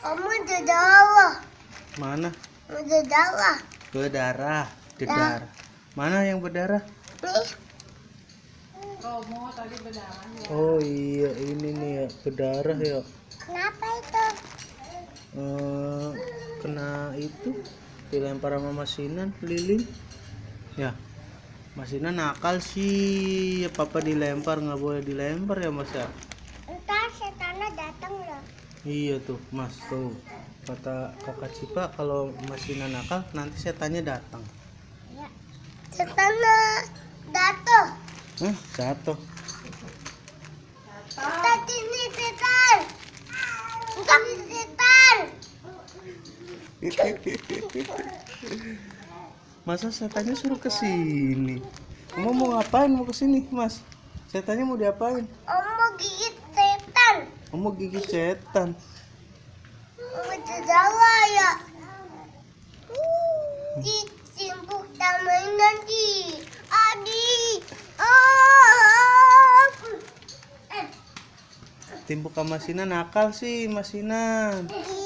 Kamu darah. Mana? Udah darah. Berdarah. Dedar. Mana yang berdarah? Nih. Oh iya ini nih ya berdarah ya. Kenapa itu? Eh, kena itu dilempar sama Masinan lilin. Ya. Masinan nakal sih. Ya, Papa dilempar nggak boleh dilempar ya Mas ya. Entar setannya datang loh. Iya tuh Mas tuh. Kata kakak Cipa kalau Masinan nakal nanti setannya datang. Ya. Setannya datang. Hah, jatuh. Tadi ini setan. Entar setan. Masa setannya suruh ke sini? Kamu mau ngapain mau ke sini, Mas? Setannya mau diapain? Om mau gigit. Kamu mau gigit setan. Udah darah ya. Dicimpuk mainan di. Adi. Oh. Eh, Timbuk sama Sinan nakal sih, Mas Sinan. iya.